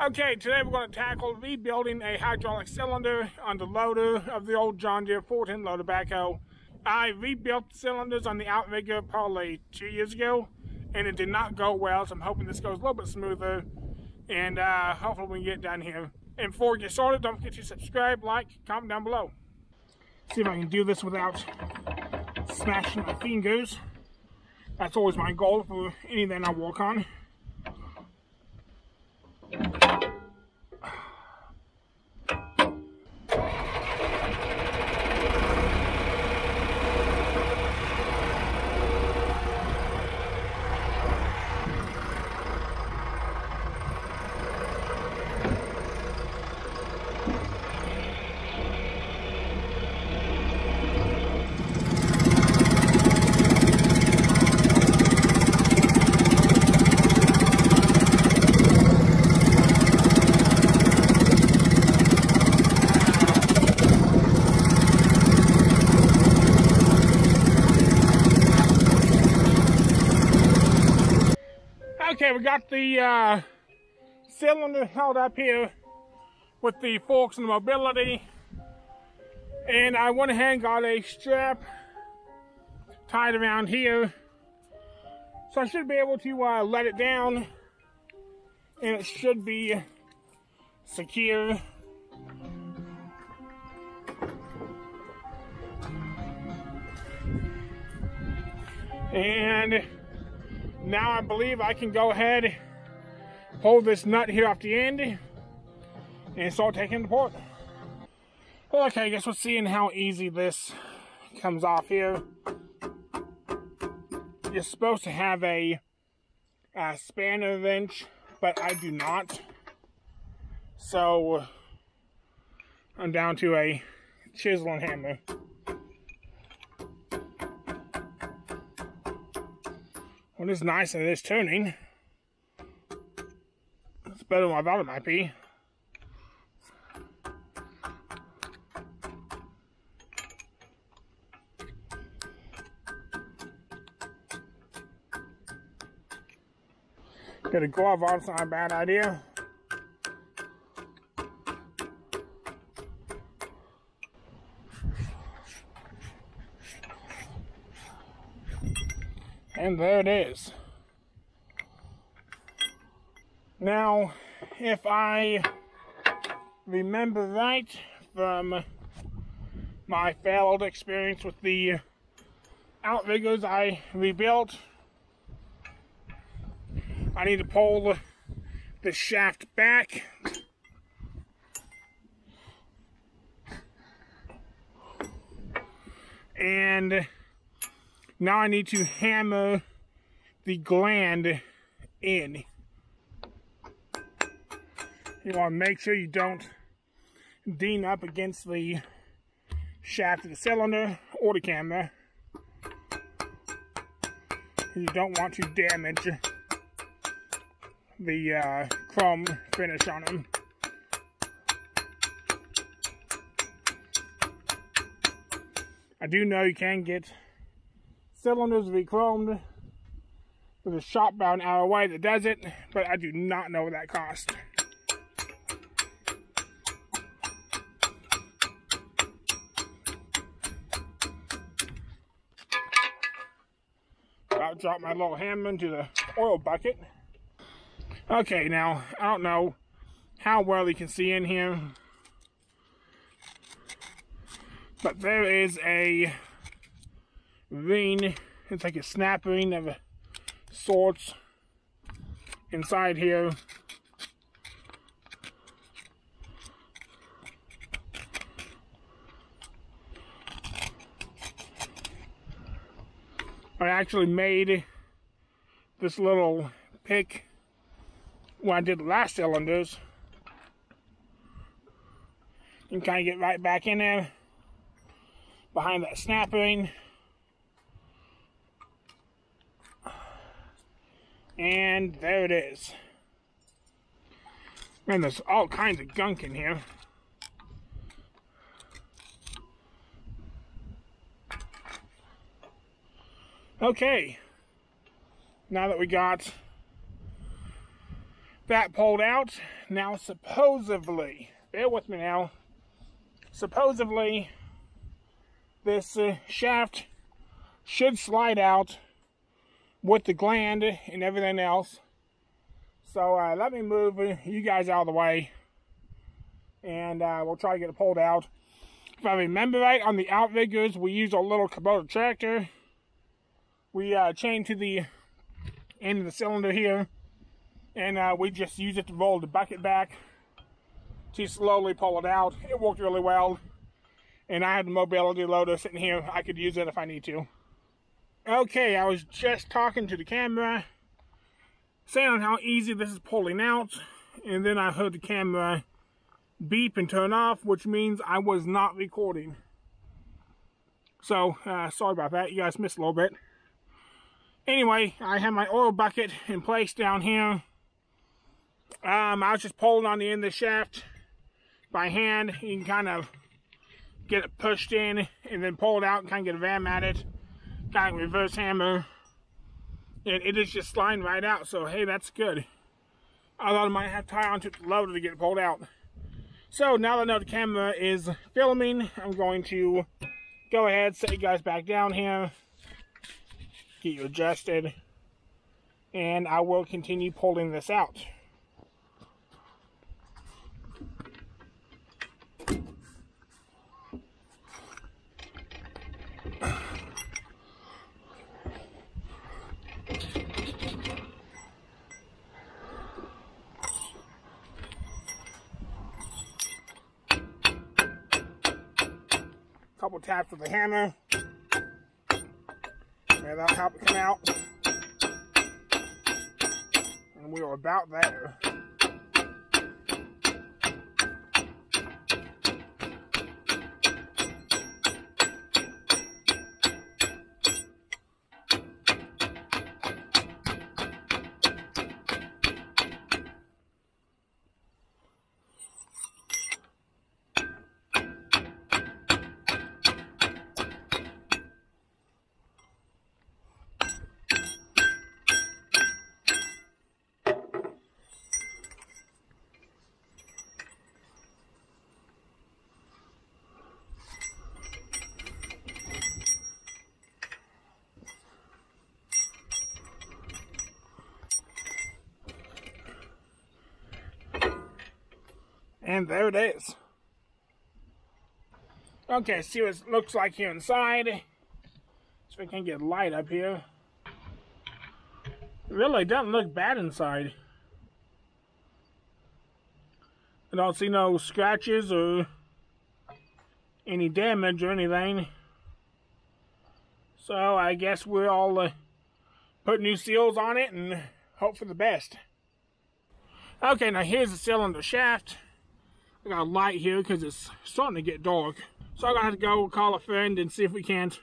Okay, today we're going to tackle rebuilding a hydraulic cylinder on the loader of the old John Deere 410 loader backhoe. I rebuilt cylinders on the Outrigger probably two years ago, and it did not go well, so I'm hoping this goes a little bit smoother, and uh, hopefully we can get done here. And before we get started, don't forget to subscribe, like, comment down below. See if I can do this without smashing my fingers. That's always my goal for anything I work on. Okay, we got the uh, cylinder held up here with the forks and the mobility. And I went ahead and got a strap tied around here. So I should be able to uh, let it down and it should be secure. And now I believe I can go ahead, pull this nut here off the end, and start taking it apart. Okay, I guess we're seeing how easy this comes off here. You're supposed to have a, a spanner wrench, but I do not. So, I'm down to a chisel and hammer. Well, it's nice and it's turning. It's better than I thought it might be. Get a glove on, it's not a bad idea. And there it is. Now, if I remember right from my failed experience with the outriggers I rebuilt, I need to pull the shaft back. And now I need to hammer the gland in. You want to make sure you don't ding up against the shaft of the cylinder or the camera. You don't want to damage the uh, chrome finish on them. I do know you can get cylinders to be chromed with a shop bound alloy that does it, but I do not know what that cost. I'll drop my little hammer into the oil bucket. Okay, now, I don't know how well you can see in here, but there is a ring. It's like a snap ring of sorts inside here. I actually made this little pick when I did the last cylinders. You can kind of get right back in there behind that snap ring. And there it is. Man, there's all kinds of gunk in here. Okay. Now that we got that pulled out. Now, supposedly, bear with me now, supposedly, this uh, shaft should slide out with the gland and everything else. So uh, let me move you guys out of the way and uh, we'll try to get it pulled out. If I remember right, on the outriggers, we use a little Kubota tractor. We uh, chain to the end of the cylinder here, and uh, we just use it to roll the bucket back to slowly pull it out. It worked really well, and I had the mobility loader sitting here. I could use it if I need to. Okay, I was just talking to the camera, saying how easy this is pulling out, and then I heard the camera beep and turn off, which means I was not recording. So, uh, sorry about that. You guys missed a little bit. Anyway, I have my oil bucket in place down here. Um, I was just pulling on the end of the shaft by hand. You can kind of get it pushed in and then pull it out and kind of get a ram at it. Of reverse hammer. And it is just sliding right out. So, hey, that's good. I thought I might have to tie onto the loader to get it pulled out. So now that I know the camera is filming, I'm going to go ahead, set you guys back down here, get you adjusted, and I will continue pulling this out. Taps with the hammer. And that'll help it come out. And we are about there. And there it is. Okay, see what it looks like here inside. So we can get light up here. Really doesn't look bad inside. I don't see no scratches or any damage or anything. So I guess we'll all uh, put new seals on it and hope for the best. Okay, now here's the cylinder shaft. I got a light here because it's starting to get dark. So I'm going to go call a friend and see if we can't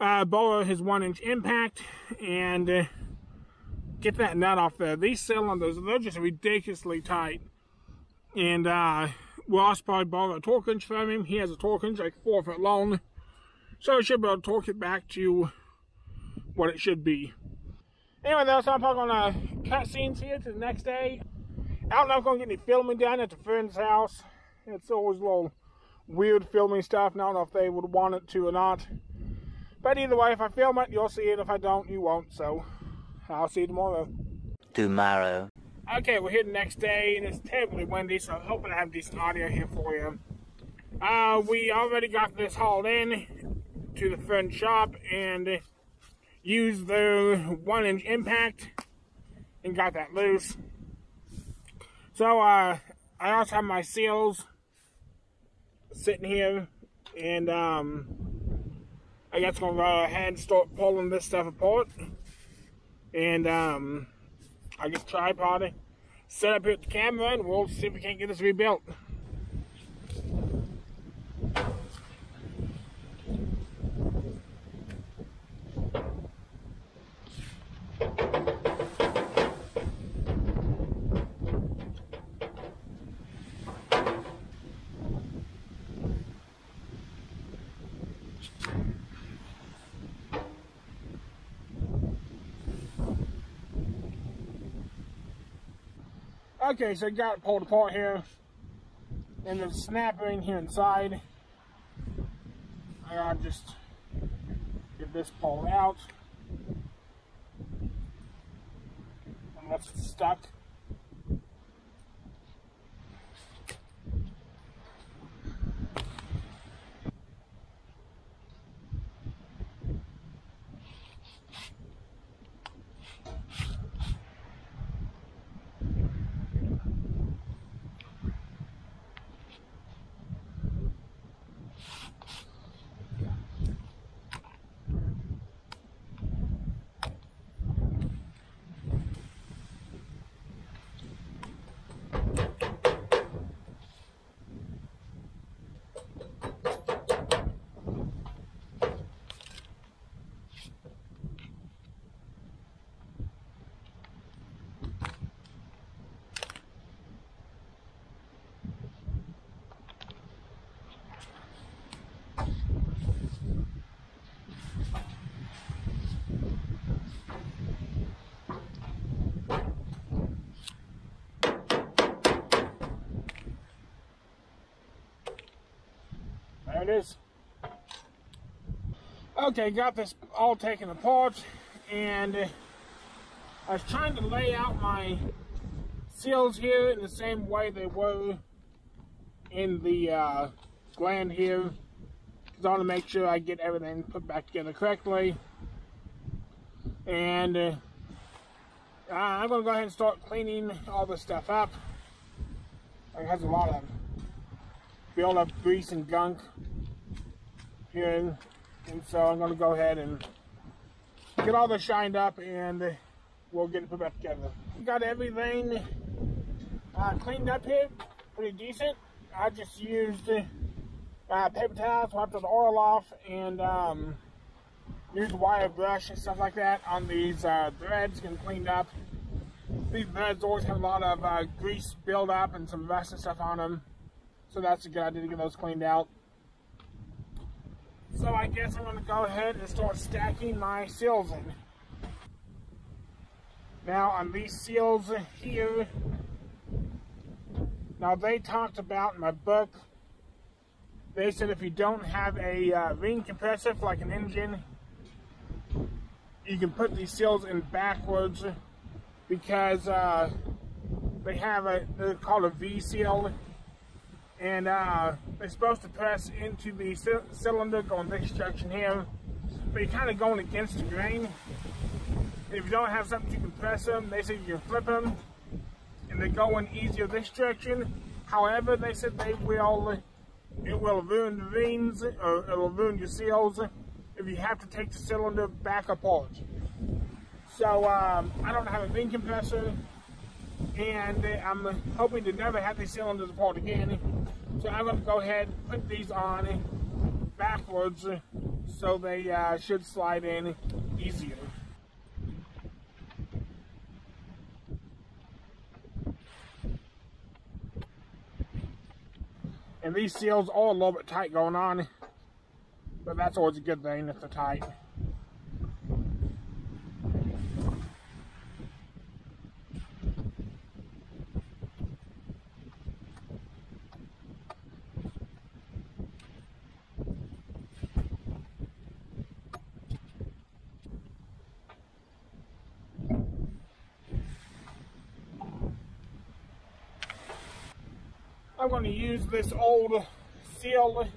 uh, borrow his one inch impact and uh, get that nut off there. These cylinders, they're just ridiculously tight. And uh, also probably borrow a torque wrench from him. He has a torque wrench like four foot long. So I should be able to torque it back to what it should be. Anyway, that's all I'm probably going to cut scenes here to the next day. I don't know if I'm going to get any filming done at the friend's house. It's always a little weird filming stuff, and I don't know if they would want it to or not. But either way, if I film it, you'll see it. If I don't, you won't. So, I'll see you tomorrow. Tomorrow. Okay, we're here the next day, and it's terribly windy, so I'm hoping to have decent audio here for you. Uh, we already got this hauled in to the friend shop and used the one inch impact and got that loose. So, uh, I also have my seals sitting here, and, um, I guess I'm gonna go ahead and start pulling this stuff apart. And, um, I the tripod set up here at the camera, and we'll see if we can't get this rebuilt. Okay, so I got it pulled apart here. And the snap ring here inside. I'll just get this pulled out. Unless it's stuck. It is. Okay, got this all taken apart, and I was trying to lay out my seals here in the same way they were in the uh, gland here, because I want to make sure I get everything put back together correctly. And uh, I'm going to go ahead and start cleaning all this stuff up. It has a lot of build up grease and gunk here. And so I'm going to go ahead and get all this shined up and we'll get it put back together. Got everything uh, cleaned up here, pretty decent. I just used uh, paper towels, wiped the oil off, and um, used wire brush and stuff like that on these uh, threads, getting cleaned up. These threads always have a lot of uh, grease buildup and some rust and stuff on them. So that's a good idea to get those cleaned out. So I guess I'm to go ahead and start stacking my seals in. Now on these seals here, now they talked about in my book, they said if you don't have a uh, ring compressor for like an engine, you can put these seals in backwards because uh, they have a, they're called a V seal and uh, they're supposed to press into the cylinder going this direction here, but you're kind of going against the grain. If you don't have something to compress them, they said you can flip them, and they're going easier this direction. However, they said they will, it will ruin the rings, or it'll ruin your seals if you have to take the cylinder back apart. So, um, I don't have a ring compressor, and I'm hoping to never have these cylinders apart again. So I'm to go ahead and put these on backwards so they uh, should slide in easier. And these seals are a little bit tight going on, but that's always a good thing if they're tight. I'm going to use this old seal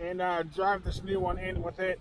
and uh, drive this new one in with it.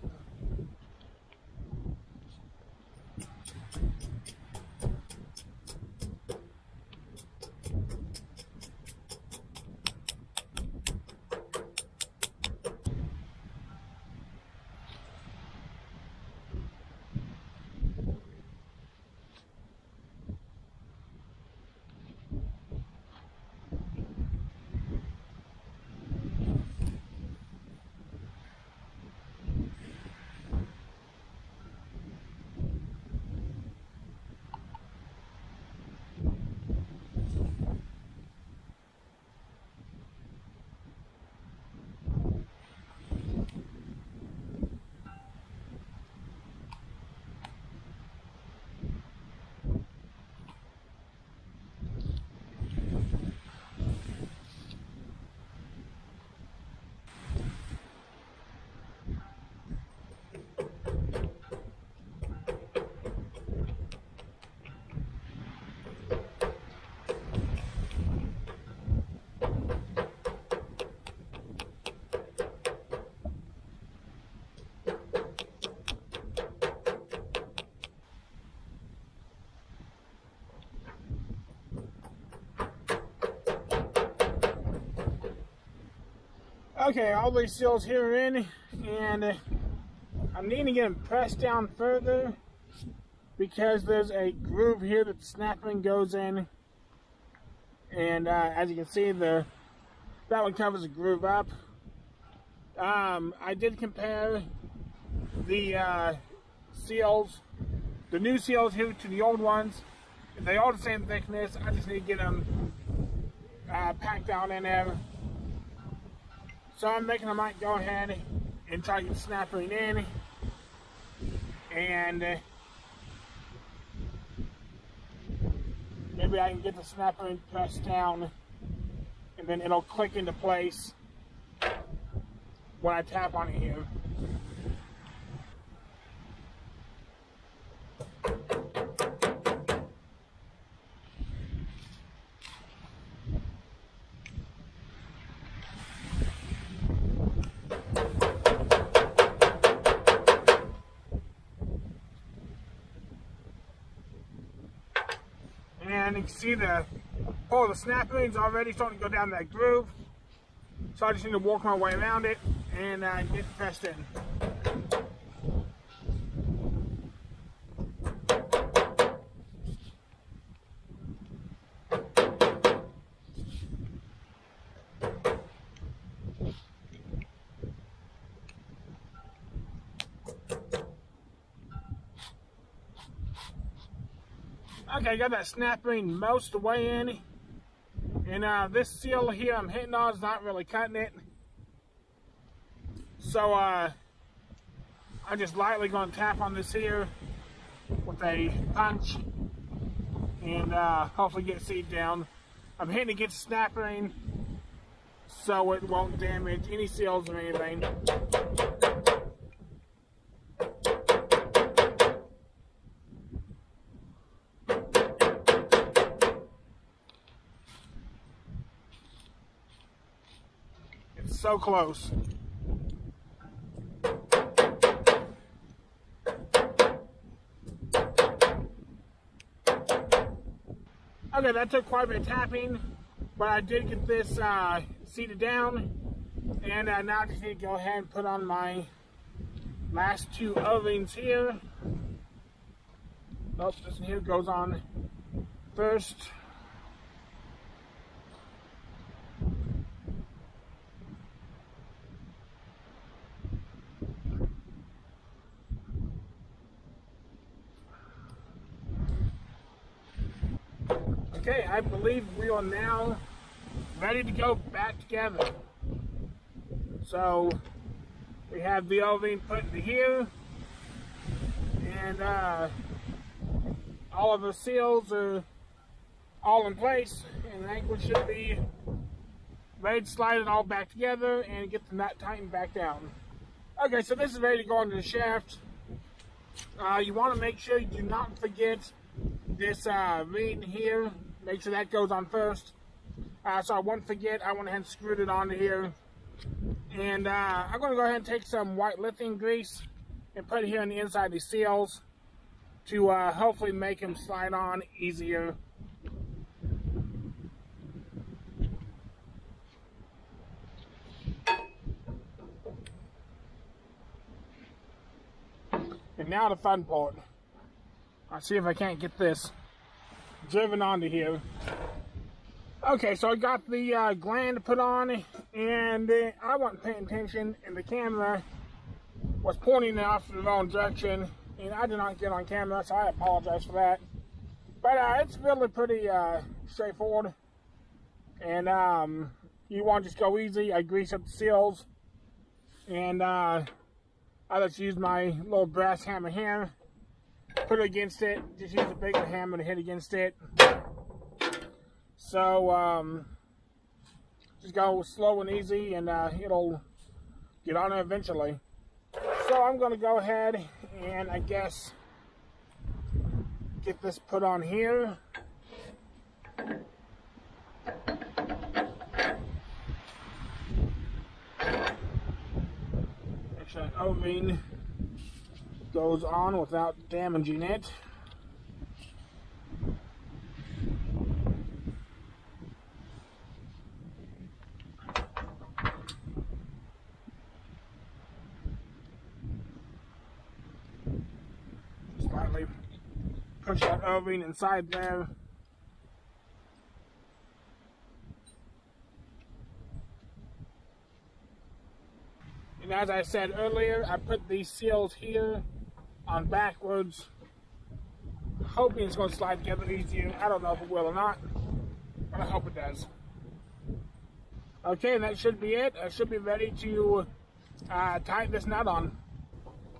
Okay, all these seals here are in, and I'm needing to get them pressed down further because there's a groove here that the snap ring goes in. And uh, as you can see, the that one covers the groove up. Um, I did compare the uh, seals, the new seals here to the old ones. They all the same thickness. I just need to get them uh, packed down in there. So I'm thinking I might go ahead and try to snap ring in. And uh, maybe I can get the snapper pressed down and then it'll click into place when I tap on it here. You can see the oh the snap is already starting to go down that groove. So I just need to walk my way around it and uh, get pressed in. Okay, got that snap ring most away way. And uh, this seal here I'm hitting on is not really cutting it. So uh, I'm just lightly going to tap on this here with a punch and uh, hopefully get seed down. I'm hitting against snap ring so it won't damage any seals or anything. It's so close. Okay, that took quite a bit of tapping, but I did get this uh, seated down, and uh, now I just need to go ahead and put on my last two ovens here. Oh, this one here goes on first. Okay, I believe we are now ready to go back together. So we have the O-ring put into here, and uh, all of the seals are all in place, and think we should be ready to slide it all back together and get the nut tightened back down. Okay, so this is ready to go into the shaft. Uh, you want to make sure you do not forget this uh, here Make sure that goes on first. Uh, so I won't forget, I went ahead and screwed it onto here. And uh, I'm going to go ahead and take some white lithium grease and put it here on the inside of the seals to uh, hopefully make them slide on easier. And now the fun part. I'll see if I can't get this driven onto here. Okay, so I got the uh, gland put on, and uh, I wasn't paying attention, and the camera was pointing off in the wrong direction, and I did not get on camera, so I apologize for that. But uh, it's really pretty uh, straightforward, and um, you want to just go easy. I grease up the seals, and uh, I just use my little brass hammer here put it against it. Just use a bigger hammer to hit against it. So, um, just go slow and easy and uh, it'll get on there eventually. So I'm going to go ahead and I guess get this put on here. Actually, mean goes on without damaging it. Just Slightly push that O-ring inside there. And as I said earlier, I put these seals here on backwards, hoping it's going to slide together easier. I don't know if it will or not, but I hope it does. Okay, and that should be it. I should be ready to uh, tighten this nut on.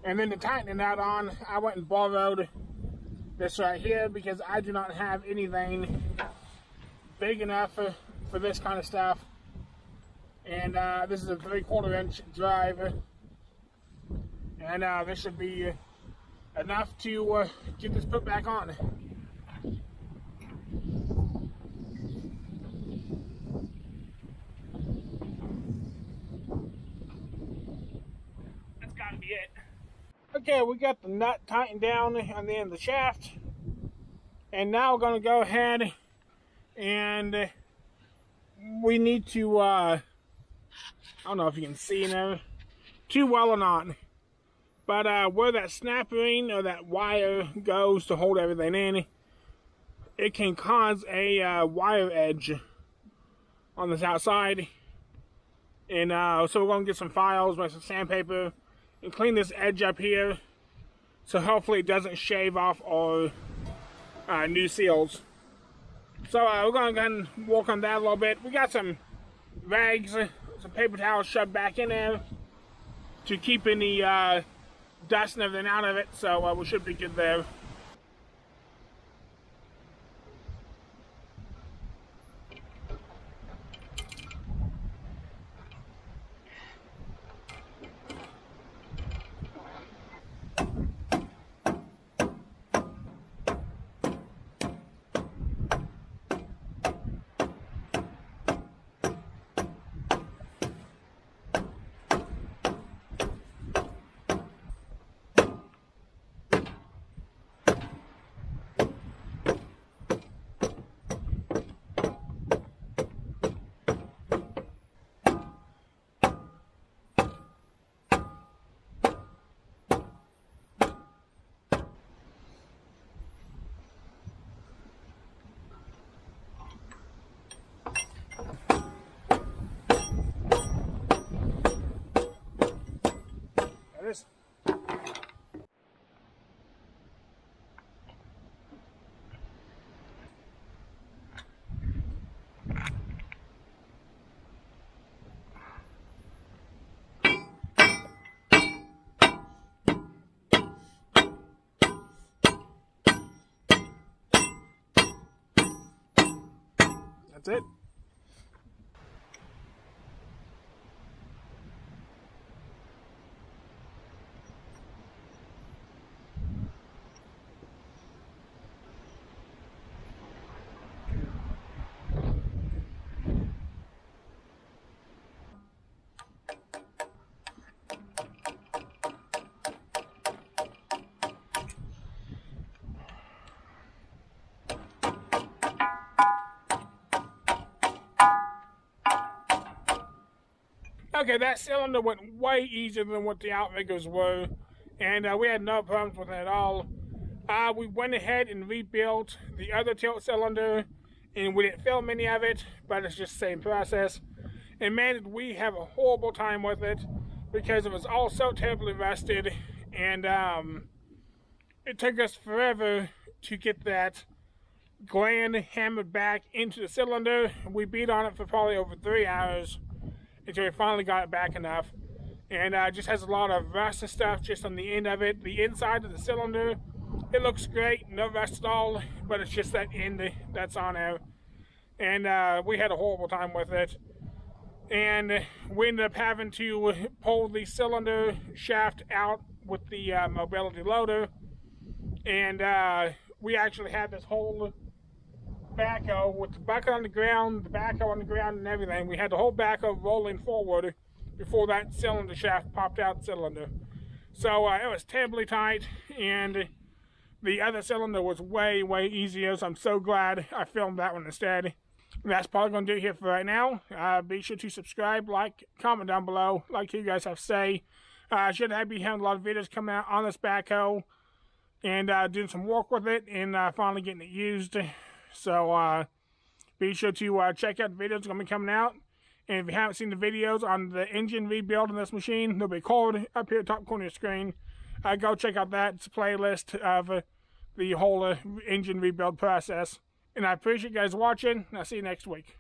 And then to tighten the nut on, I went and borrowed this right here because I do not have anything big enough for, for this kind of stuff. And uh, this is a three quarter inch drive. And uh, this should be enough to uh, get this put back on. That's gotta be it. Okay, we got the nut tightened down on the end of the shaft. And now we're gonna go ahead and we need to, uh, I don't know if you can see now, too well or not. But uh, where that snap ring or that wire goes to hold everything in, it can cause a uh, wire edge on this outside. And uh, so we're going to get some files with some sandpaper and clean this edge up here so hopefully it doesn't shave off our uh, new seals. So uh, we're going to go and work on that a little bit. We got some rags, some paper towels shoved back in there to keep any uh, dust and everything out of it, so uh, we should be good there. There it is. That's it. Okay, that cylinder went way easier than what the outriggers were, and uh, we had no problems with it at all. Uh, we went ahead and rebuilt the other tilt cylinder, and we didn't film any of it, but it's just the same process. And man, did we have a horrible time with it because it was all so terribly rusted, and um, it took us forever to get that gland hammered back into the cylinder. We beat on it for probably over three hours until we finally got it back enough. And uh, just has a lot of rust and stuff just on the end of it. The inside of the cylinder, it looks great, no rust at all, but it's just that end that's on there. And uh, we had a horrible time with it. And we ended up having to pull the cylinder shaft out with the uh, mobility loader. And uh, we actually had this whole backhoe with the bucket on the ground, the backhoe on the ground, and everything. We had the whole backhoe rolling forward before that cylinder shaft popped out cylinder. So uh, it was terribly tight, and the other cylinder was way, way easier. So I'm so glad I filmed that one instead. That's probably going to do it here for right now. Uh, be sure to subscribe, like, comment down below, like you guys have say. Uh, should I be having a lot of videos coming out on this backhoe. and uh, doing some work with it and uh, finally getting it used. So uh, be sure to uh, check out the videos going to be coming out. And if you haven't seen the videos on the engine rebuild on this machine, they'll be called up here top corner of the screen. Uh, go check out that. It's a playlist of uh, the whole uh, engine rebuild process. And I appreciate you guys watching. I'll see you next week.